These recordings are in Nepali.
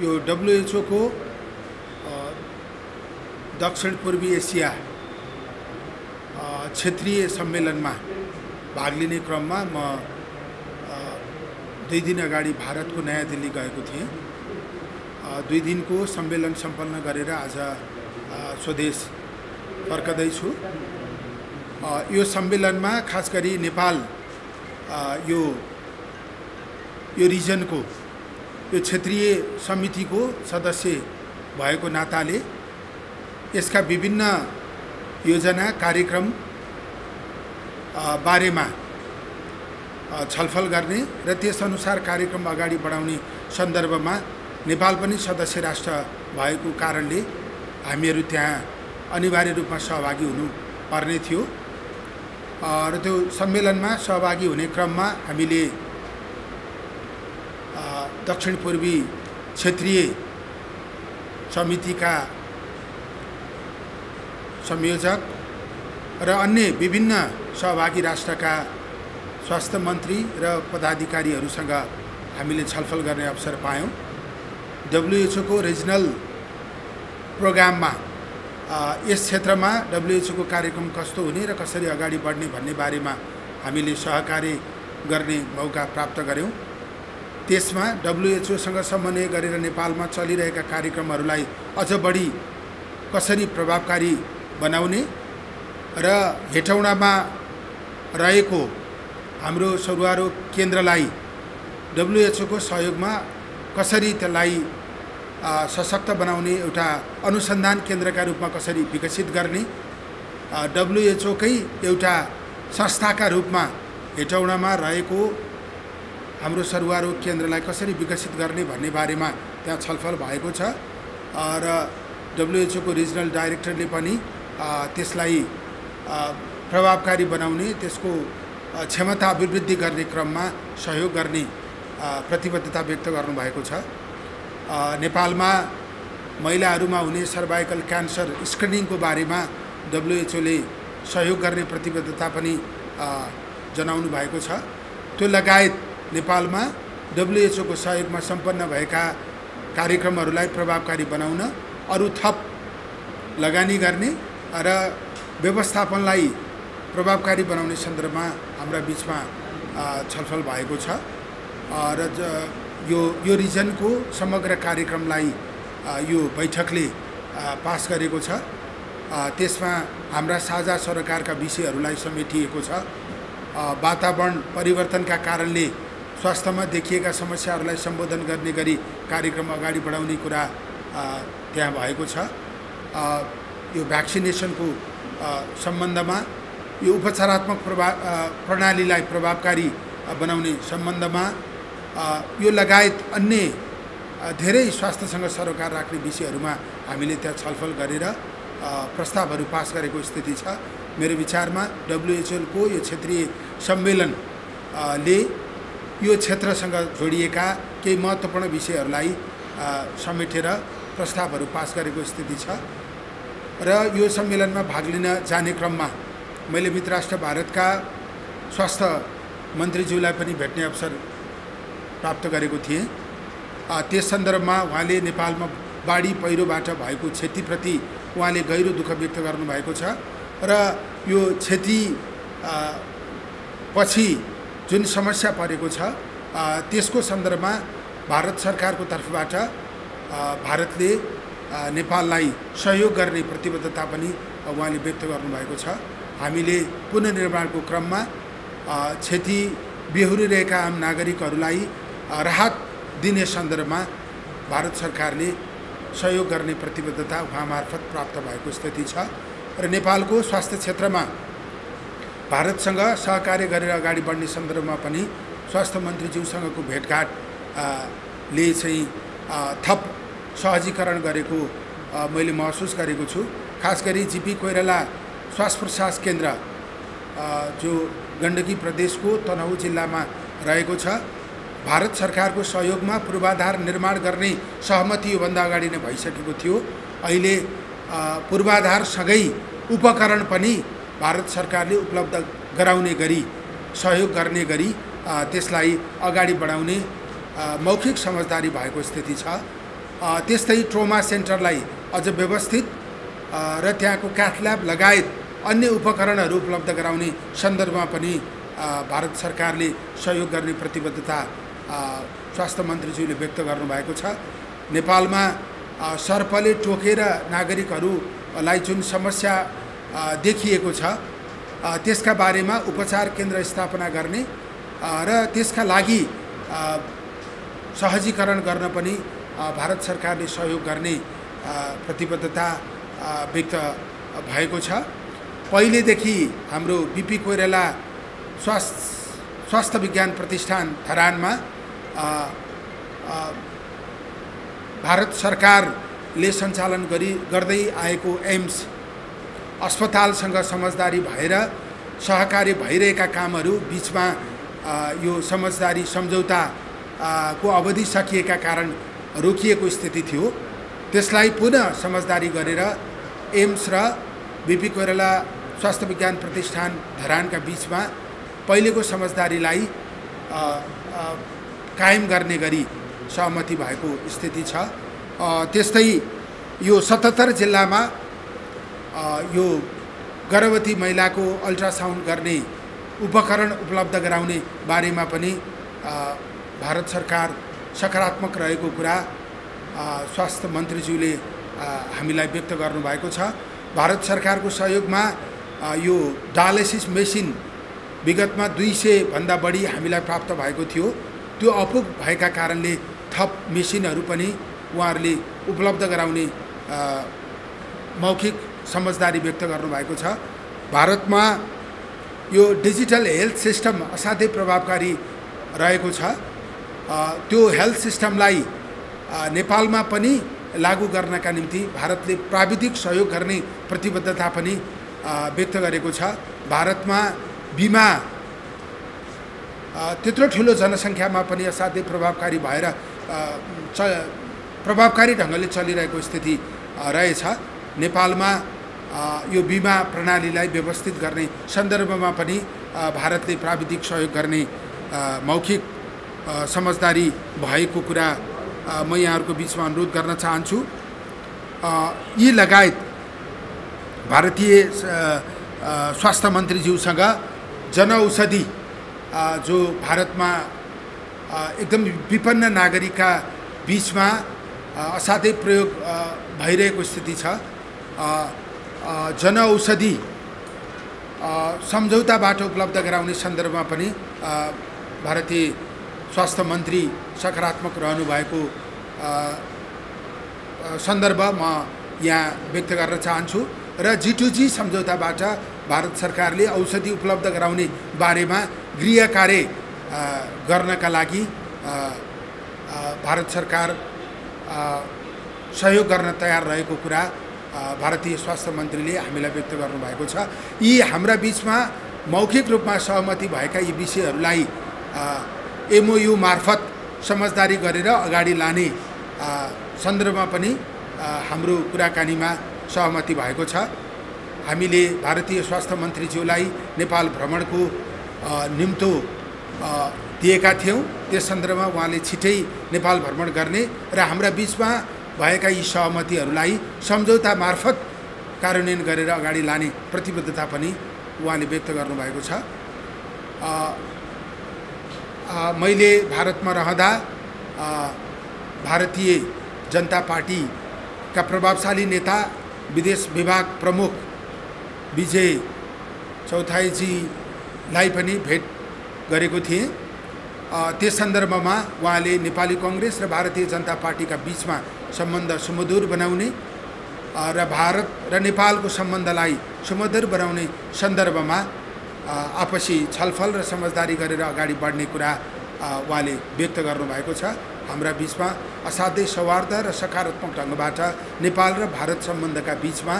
यो डब्लुएचओको दक्षिण पूर्वी एसिया क्षेत्रीय सम्मेलनमा भाग लिने क्रममा म दुई दिन अगाडि भारतको नयाँ दिल्ली गएको थिएँ। दुई दिनको सम्मेलन सम्पन्न गरेर आज स्वदेश फर्कँदैछु। यो सम्मेलनमा खास गरी नेपाल यो यो रिजनको यो क्षेत्रीय समितिको सदस्य भएको नाताले यसका विभिन्न योजना कार्यक्रम बारेमा छलफल गर्ने र त्यसअनुसार कार्यक्रम अगाडि बढाउने सन्दर्भमा नेपाल पनि सदस्य राष्ट्र भएको कारणले हामीहरू त्यहाँ अनिवार्य रूपमा सहभागी हुनु पर्ने थियो। र त्यो सम्मेलनमा सहभागी हुने क्रममा हामीले दक्षिण पूर्वी क्षेत्रीय समितिका संयोजक र अन्य विभिन्न सहभागी राष्ट्रका स्वास्थ्य मन्त्री र पदाधिकारीहरूसँग हामीले छलफल गर्ने अवसर पायौँ। डब्लुएचओको रिजनल प्रोग्राममा यस क्षेत्रमा डब्लुएचओको कार्यक्रम कस्तो हुने र कसरी अगाडि बढ्ने भन्ने बारेमा हामीले सहकार्य गर्ने मौका प्राप्त गऱ्यौँ। त्यसमा डब्लुएचओसँग समन्वय गरेर नेपालमा चलिरहेका कार्यक्रमहरूलाई अझ बढी कसरी प्रभावकारी बनाउने र हेटौँडामा रहेको हाम्रो सरुवारो केन्द्रलाई डब्लुएचओको सहयोगमा कसरी त्यसलाई सशक्त बनाउने एउटा अनुसन्धान केन्द्रका रूपमा कसरी विकसित गर्ने डब्लुएचओकै एउटा संस्थाका रूपमा हेटौडामा रहेको हाम्रो सरुवारो केन्द्रलाई कसरी विकसित गर्ने भन्ने बारेमा त्यहाँ छलफल भएको छ। र डब्लुएचओको रिजनल डाइरेक्टरले पनि त्यसलाई प्रभावकारी बनाउने त्यसको क्षमता अभिवृद्धि गर्ने क्रममा सहयोग गर्ने प्रतिबद्धता व्यक्त गर्नुभएको छ। नेपालमा महिलाहरूमा हुने सर्भाइकल क्यान्सर स्क्रिनिङको बारेमा डब्लुएचओले सहयोग गर्ने प्रतिबद्धता पनि जनाउनु भएको छ। त्यो लगायत नेपालमा डब्लुएचओको सहयोगमा सम्पन्न भएका कार्यक्रमहरूलाई प्रभावकारी बनाउन अरू थप लगानी गर्ने र व्यवस्थापनलाई प्रभावकारी बनाउने सन्दर्भमा हाम्रा बिचमा छलफल भएको छ। र यो यो रिजनको समग्र कार्यक्रमलाई यो बैठकले पास गरेको छ। त्यसमा हाम्रा साझा सरकारका विषयहरूलाई समेटिएको छ। वातावरण परिवर्तनका कारणले स्वास्थ्यमा देखिएका समस्याहरूलाई सम्बोधन गर्ने गरी कार्यक्रम अगाडि बढाउने कुरा त्यहाँ भएको छ। यो भ्याक्सिनेसनको सम्बन्धमा यो उपचारात्मक प्रभा प्रणालीलाई प्रभावकारी बनाउने सम्बन्धमा यो लगायत अन्य धेरै स्वास्थ्यसँग सरोकार राख्ने विषयहरूमा हामीले त्यहाँ छलफल गरेर प्रस्तावहरू पास गरेको स्थिति छ। मेरो विचारमा डब्लुएचएलको यो क्षेत्रीय सम्मेलन अ, ले यो क्षेत्रसँग जोडिएका केही महत्त्वपूर्ण विषयहरूलाई समेटेर प्रस्तावहरू पास गरेको स्थिति छ र यो सम्मेलनमा भाग लिन जाने क्रममा मैले मित्र राष्ट्र भारतका स्वास्थ्य मन्त्रीज्यूलाई पनि भेट्ने अवसर प्राप्त गरेको थिएँ। त्यस सन्दर्भमा उहाँले नेपालमा बाढी पहिरोबाट भएको क्षतिप्रति उहाँले गहिरो दुःख व्यक्त गर्नुभएको छ र यो क्षति पछि जुन समस्या परेको छ त्यसको सन्दर्भमा भारत सरकारको तर्फबाट भारतले नेपाललाई सहयोग गर्ने प्रतिबद्धता पनि उहाँले व्यक्त गर्नुभएको छ। हामीले पुनर्निर्माणको क्रममा क्षति बेहोरिरहेका आम नागरिकहरूलाई राहत दिने सन्दर्भमा भारत सरकारले सहयोग गर्ने प्रतिबद्धता उहाँ मार्फत प्राप्त भएको स्थिति छ। र नेपालको स्वास्थ्य क्षेत्रमा भारतसँग सहकार्य गरेर अगाडि बढ्ने सन्दर्भमा पनि स्वास्थ्य मन्त्रीज्यूसँगको भेटघाट अ, ले चाहिँ थप सहजीकरण गरेको मैले महसुस गरेको छु। खास गरी जिपी कोइराला श्वास प्रश्वास केन्द्र जो गण्डकी प्रदेशको तनहु जिल्लामा रहेको छ। भारत सरकारको सहयोगमा पूर्वाधार निर्माण गर्ने सहमति योभन्दा अगाडि नै भइसकेको थियो। अहिले पूर्वाधारसँगै उपकरण पनि भारत सरकारले उपलब्ध गराउने गरी सहयोग गर्ने गरी त्यसलाई अगाडि बढाउने मौखिक समझदारी भएको स्थिति छ। त्यस्तै ट्रोमा सेन्टरलाई अझ व्यवस्थित र त्यहाँको क्याथल्याब लगायत अन्य उपकरणहरू उपलब्ध गराउने सन्दर्भमा पनि भारत सरकारले सहयोग गर्ने प्रतिबद्धता स्वास्थ्य मन्त्रीज्यूले व्यक्त गर्नुभएको छ। नेपालमा सर्पले टोकेर नागरिकहरूलाई जुन समस्या देखिएको छ। त्यसका बारेमा उपचार केन्द्र स्थापना गर्ने र त्यसका लागि सहजीकरण गर्न पनि भारत सरकारले सहयोग गर्ने प्रतिबद्धता व्यक्त भएको छ। पहिलेदेखि हाम्रो बिपी कोइराला स्वास्थ्य स्वास्थ्य विज्ञान प्रतिष्ठान धरानमा भारत सरकारले सञ्चालन गरी गर्दै आएको एम्स अस्पतालसँग समझदारी भएर सहकारी भइरहेका कामहरू बिचमा यो समझदारी सम्झौता को अवधि सकिएका कारण रोकिएको स्थिति थियो। त्यसलाई पुनः समझदारी गरेर एम्स र बिपी कोइराला स्वास्थ्य विज्ञान प्रतिष्ठान धरानका बिचमा पहिलेको समझदारीलाई कायम गर्ने गरी सहमति भएको स्थिति छ। त्यस्तै यो सतहत्तर जिल्लामा यो गर्भवती महिलाको अल्ट्रासाउन्ड गर्ने उपकरण उपलब्ध गराउने बारेमा पनि भारत सरकार सकारात्मक रहेको कुरा स्वास्थ्य मन्त्रीज्यूले हामीलाई व्यक्त गर्नुभएको छ। भारत सरकारको सहयोगमा यो डायलिसिस मेसिन विगतमा दुई सयभन्दा बढी हामीलाई प्राप्त भएको थियो। त्यो अपुग भएका कारणले थप मेसिनहरू पनि उहाँहरूले उपलब्ध गराउने मौखिक समझदारी व्यक्त गर्नुभएको छ। भारतमा यो डिजिटल हेल्थ सिस्टम असाध्यै प्रभावकारी रहेको छ। त्यो हेल्थ सिस्टमलाई नेपालमा पनि लागू गर्नका निम्ति भारतले प्राविधिक सहयोग गर्ने प्रतिबद्धता पनि व्यक्त गरेको छ। भारतमा बिमा त्यत्रो ठुलो जनसङ्ख्यामा पनि असाध्यै प्रभावकारी भएर प्रभावकारी ढङ्गले चलिरहेको स्थिति रहेछ। नेपालमा यो बिमा प्रणालीलाई व्यवस्थित गर्ने सन्दर्भमा पनि भारतले प्राविधिक सहयोग गर्ने मौखिक समझदारी भएको कुरा म यहाँहरूको बिचमा अनुरोध गर्न चाहन्छु। यी लगायत भारतीय स्वास्थ्य मन्त्रीज्यूसँग जनऔषधि जो भारतमा एकदम विपन्न नागरिकका बिचमा असाध्यै प्रयोग भइरहेको स्थिति छ। जनऔषधि सम्झौताबाट उपलब्ध गराउने सन्दर्भमा पनि भारतीय स्वास्थ्य मन्त्री सकारात्मक रहनुभएको सन्दर्भ म यहाँ व्यक्त गर्न चाहन्छु र जी टु जी सम्झौताबाट भारत सरकारले औषधि उपलब्ध गराउने बारेमा गृह कार्य गर्नका लागि भारत सरकार सहयोग गर्न तयार रहेको कुरा भारतीय स्वास्थ्य मन्त्रीले हामीलाई व्यक्त गर्नुभएको छ। यी हाम्रा बिचमा मौखिक रूपमा सहमति भएका यी विषयहरूलाई एमओयु मार्फत समझदारी गरेर अगाडि लाने सन्दर्भमा पनि हाम्रो कुराकानीमा सहमति भएको छ। हामीले भारतीय स्वास्थ्य मन्त्रीज्यूलाई नेपाल भ्रमणको निम्तो दिएका थियौँ। त्यस सन्दर्भमा उहाँले छिटै नेपाल भ्रमण गर्ने र हाम्रा बिचमा भएका यी सहमतिहरूलाई सम्झौता मार्फत कार्यान्वयन गरेर अगाडि लाने प्रतिबद्धता पनि उहाँले व्यक्त गर्नुभएको छ। मैले भारतमा रहँदा भारतीय जनता पार्टीका प्रभावशाली नेता विदेश विभाग प्रमुख विजय चौथाईजीलाई पनि भेट गरेको थिएँ। त्यस सन्दर्भमा उहाँले नेपाली कङ्ग्रेस र भारतीय जनता पार्टीका बिचमा सम्बन्ध सुमधुर बनाउने र भारत र नेपालको सम्बन्धलाई सुमधुर बनाउने सन्दर्भमा आपसी छलफल र समझदारी गरेर अगाडि बढ्ने कुरा उहाँले व्यक्त गर्नुभएको छ। हाम्रा बिचमा असाध्यै सौहार्द र सकारात्मक ढङ्गबाट नेपाल र भारत सम्बन्धका बिचमा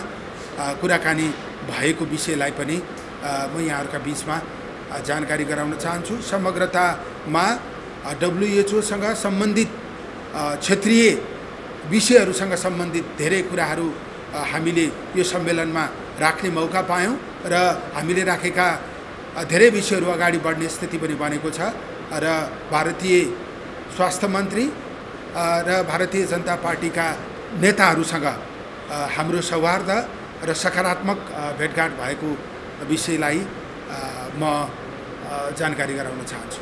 कुराकानी भएको विषयलाई पनि म यहाँहरूका बिचमा जानकारी गराउन चाहन्छु। समग्रतामा डब्लुएचओसँग सम्बन्धित क्षेत्रीय विषयहरूसँग सम्बन्धित धेरै कुराहरू हामीले यो सम्मेलनमा राख्ने मौका पायौँ र हामीले राखेका धेरै विषयहरू अगाडि बढ्ने स्थिति पनि बनेको छ। र भारतीय स्वास्थ्य मन्त्री र भारतीय जनता पार्टीका नेताहरूसँग हाम्रो सौहार्द र सकारात्मक भेटघाट भएको विषयलाई म जानकारी गराउन चाहन्छु।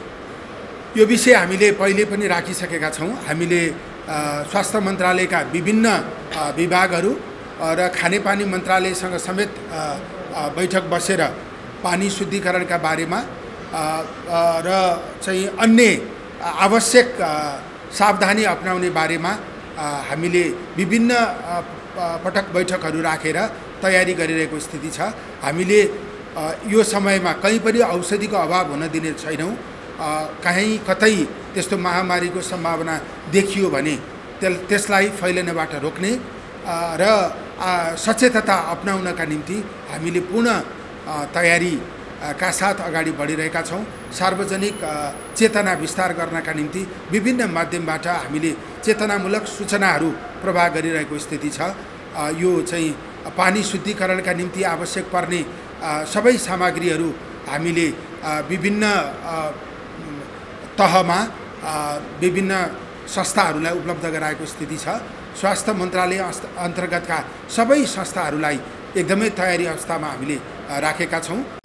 यो विषय हामीले पहिले पनि राखिसकेका छौँ। हामीले स्वास्थ्य मन्त्रालयका विभिन्न विभागहरू र खानेपानी मन्त्रालयसँग समेत बैठक बसेर पानी शुद्धिकरणका बारेमा र चाहिँ अन्य आवश्यक सावधानी अप्नाउने बारेमा हामीले विभिन्न पटक बैठकहरू राखेर तयारी गरिरहेको स्थिति छ। हामीले यो समयमा कहीँ पनि औषधिको अभाव हुन दिने छैनौँ। कहीँ कतै त्यस्तो महामारीको सम्भावना देखियो भने त्यस त्यसलाई फैलिनबाट रोक्ने र सचेतता अप्नाउनका निम्ति हामीले पुनः तयारी का साथ अगाडि बढिरहेका छौँ। सार्वजनिक चेतना विस्तार गर्नका निम्ति विभिन्न माध्यमबाट हामीले चेतनामूलक सूचनाहरू प्रवाह गरिरहेको स्थिति छ। यो चाहिँ पानी शुद्धिकरणका निम्ति आवश्यक पर्ने सबै सामग्रीहरू हामीले विभिन्न तहमा विभिन्न संस्थाहरूलाई उपलब्ध गराएको स्थिति छ। स्वास्थ्य मन्त्रालय अन्तर्गतका सबै संस्थाहरूलाई एकदमै तयारी अवस्थामा हामीले राखेका छौँ।